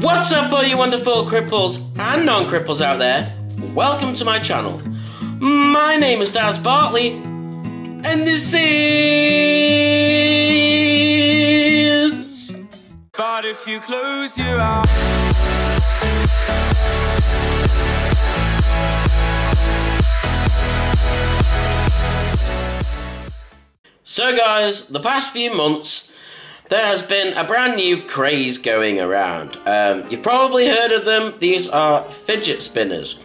What's up, all you wonderful cripples and non cripples out there? Welcome to my channel. My name is Daz Bartley, and this is. But if you close your eyes. So, guys, the past few months, there has been a brand new craze going around. Um, you've probably heard of them. These are fidget spinners.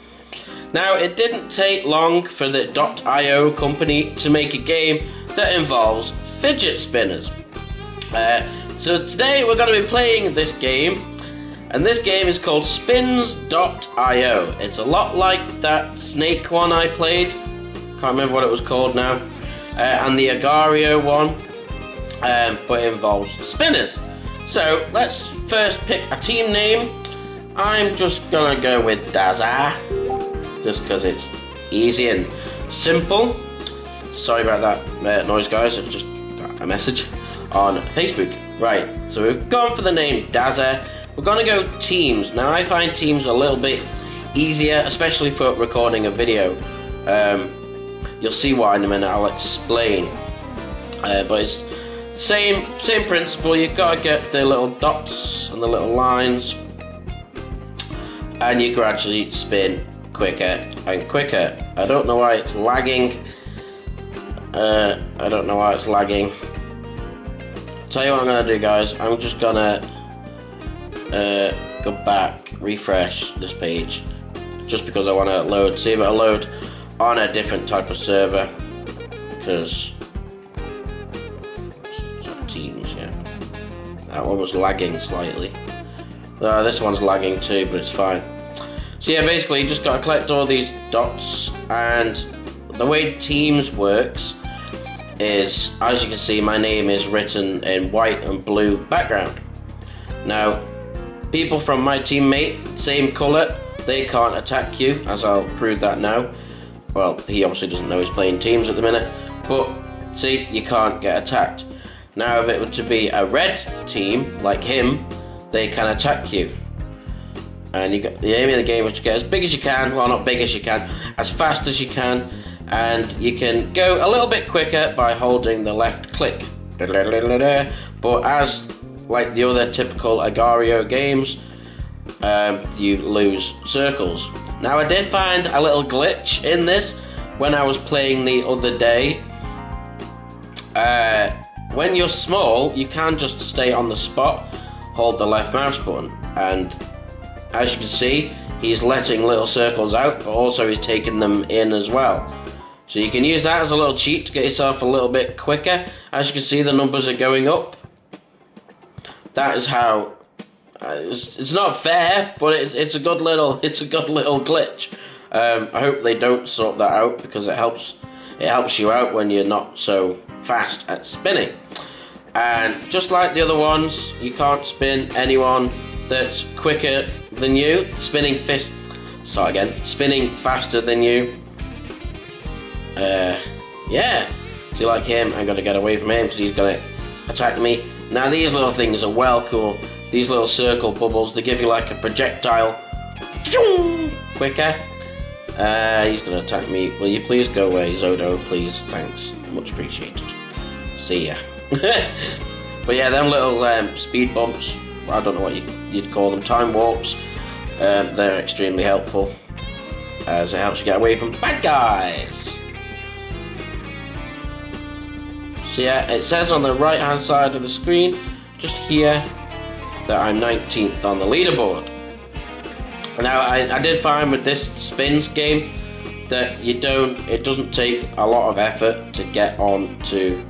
Now, it didn't take long for the .io company to make a game that involves fidget spinners. Uh, so today we're going to be playing this game, and this game is called Spinz.io. It's a lot like that Snake one I played. Can't remember what it was called now. Uh, and the Agar.io one, um, but involves spinners. So let's first pick a team name. I'm just gonna go with Daza, just because it's easy and simple. Sorry about that uh, noise, guys. I just got a message on Facebook. Right, so we've gone for the name Daza. We're gonna go teams. Now I find teams a little bit easier, especially for recording a video. Um, you'll see why in a minute. I'll explain. Uh, but it's same same principle. You've got to get the little dots and the little lines, and you gradually spin quicker and quicker. I don't know why it's lagging. Uh, I don't know why it's lagging. Tell you what I'm gonna do, guys. I'm just gonna uh, go back, refresh this page, just because I want to load. See if it'll load on a different type of server, because teams, yeah. That one was lagging slightly. Uh, this one's lagging too, but it's fine. So yeah, basically you just got to collect all these dots, and the way Teams works is, as you can see, my name is written in white and blue background. Now, people from my teammate, same colour, they can't attack you, as I'll prove that now. Well, he obviously doesn't know he's playing teams at the minute, but see, you can't get attacked. Now, if it were to be a red team, like him, they can attack you. And you got the aim of the game is to get as big as you can, well, not big as you can, as fast as you can, and you can go a little bit quicker by holding the left click. But as like the other typical Agar.io games, um, you lose circles. Now, I did find a little glitch in this when I was playing the other day. Uh, when you're small, you can just stay on the spot, hold the left mouse button, and as you can see, he's letting little circles out, but also he's taking them in as well. So you can use that as a little cheat to get yourself a little bit quicker. As you can see, the numbers are going up. That is how. Uh, it's, not fair, but it, it's a good little. It's a good little glitch. Um, I hope they don't sort that out because it helps. It helps you out when you're not so fast at spinning. And just like the other ones, you can't spin anyone that's quicker than you. Spinning fist. Start again. Spinning faster than you. Uh, yeah. See, like him, I'm gonna get away from him because he's gonna attack me. Now these little things are well cool. These little circle bubbles, they give you like a projectile. Quicker. Uh, he's gonna attack me. Will you please go away, Zodo? Please, thanks. Much appreciated. See ya. but yeah, them little um, speed bumps. I don't know what you, would call them. Time warps. Um, they're extremely helpful as it helps you get away from bad guys. So yeah, it says on the right hand side of the screen, just here, that I'm 19th on the leaderboard. Now I, I did find with this spins game that you don't it doesn't take a lot of effort to get on to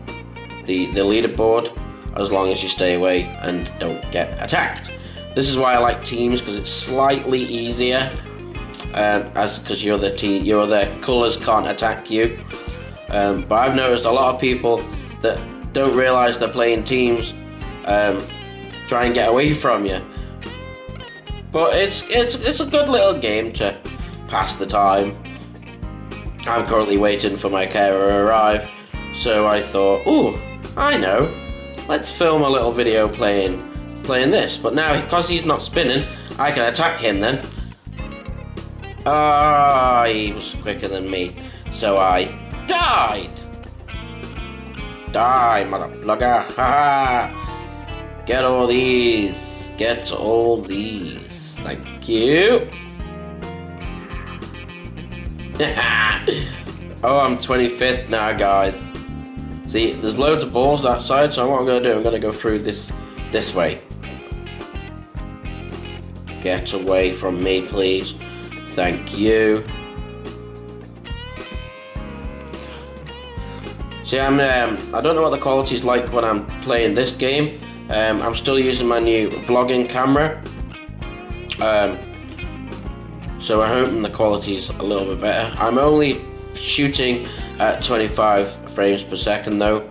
the, the leaderboard as long as you stay away and don't get attacked. This is why I like teams because it's slightly easier um, as because your other team your other colours can't attack you. Um, but I've noticed a lot of people that don't realise they're playing teams um, try and get away from you. But it's it's it's a good little game to pass the time. I'm currently waiting for my carer to arrive, so I thought, ooh, I know, let's film a little video playing playing this. But now, because he's not spinning, I can attack him then. Ah, he was quicker than me. So I died. Die, mother blugger. Ha Get all these. Get all these. Thank you. oh, I'm 25th now, guys. See, there's loads of balls that side, so what I'm going to do, I'm going to go through this this way. Get away from me, please. Thank you. See, I'm, um, I don't know what the quality is like when I'm playing this game. Um, I'm still using my new vlogging camera. Um, so I'm hoping the quality is a little bit better. I'm only shooting at 25 frames per second though,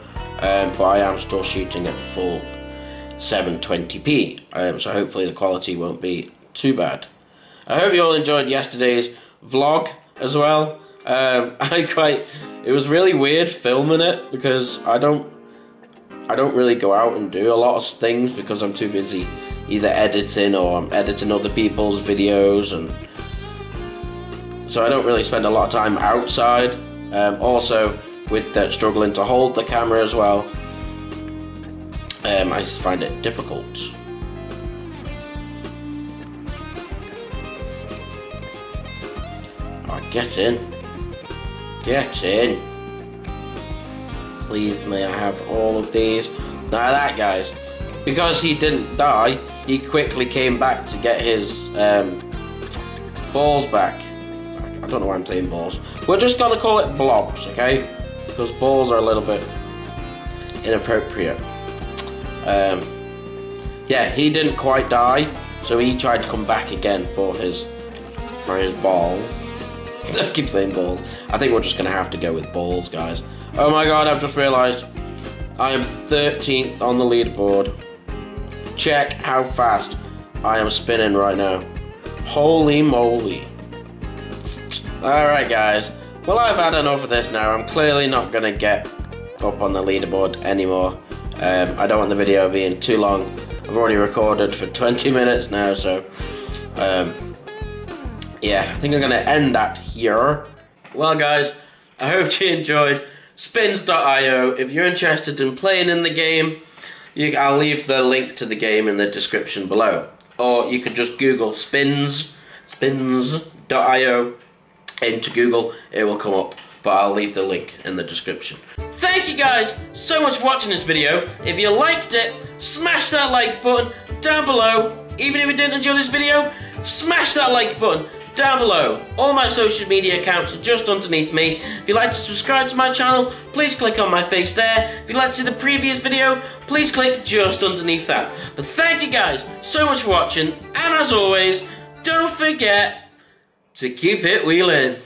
um, but I am still shooting at full 720p, um, so hopefully the quality won't be too bad. I hope you all enjoyed yesterday's vlog as well. Um, I quite, it was really weird filming it because I don't, I don't really go out and do a lot of things because I'm too busy either editing or I'm editing other people's videos and so I don't really spend a lot of time outside. Um, also, with uh, struggling to hold the camera as well, um, I just find it difficult. Oh, get in. Get in. Please, may I have all of these? Now that, guys, because he didn't die, he quickly came back to get his um, balls back. I don't know why I'm saying balls. We're just gonna call it blobs, okay? Because balls are a little bit inappropriate. Um, yeah, he didn't quite die, so he tried to come back again for his for his balls. I keep saying balls. I think we're just gonna have to go with balls, guys. Oh my god, I've just realised I am 13th on the leaderboard. Check how fast I am spinning right now. Holy moly. Alright guys, well I've had enough of this now. I'm clearly not going to get up on the leaderboard anymore. Um, I don't want the video being too long. I've already recorded for 20 minutes now, so um, yeah, I think I'm going to end that here. Well guys, I hope you enjoyed spinz.io. If you're interested in playing in the game, you, I'll leave the link to the game in the description below. Or you can just Google spinz, spinz.io into Google, it will come up, but I'll leave the link in the description. Thank you guys so much for watching this video. If you liked it, smash that like button down below. Even if you didn't enjoy this video, smash that like button down below. All my social media accounts are just underneath me. If you'd like to subscribe to my channel, please click on my face there. If you'd like to see the previous video, please click just underneath that. But thank you guys so much for watching, and as always, don't forget to keep it wheeling.